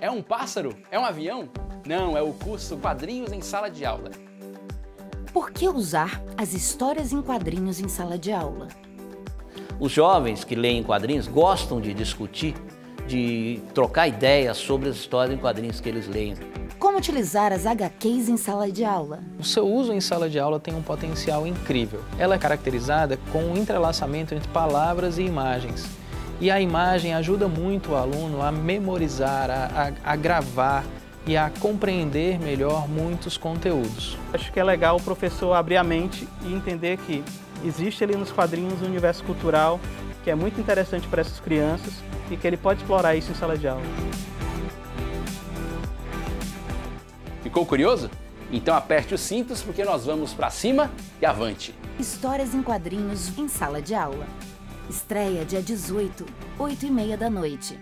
É um pássaro? É um avião? Não, é o curso Quadrinhos em Sala de Aula. Por que usar as histórias em quadrinhos em sala de aula? Os jovens que leem quadrinhos gostam de discutir, de trocar ideias sobre as histórias em quadrinhos que eles leem. Como utilizar as HQs em sala de aula? O seu uso em sala de aula tem um potencial incrível. Ela é caracterizada com um entrelaçamento entre palavras e imagens. E a imagem ajuda muito o aluno a memorizar, a, a, a gravar e a compreender melhor muitos conteúdos. Acho que é legal o professor abrir a mente e entender que existe ali nos quadrinhos um universo cultural que é muito interessante para essas crianças e que ele pode explorar isso em sala de aula. Ficou curioso? Então aperte os cintos porque nós vamos para cima e avante. Histórias em quadrinhos em sala de aula. Estreia dia 18, 8 e meia da noite.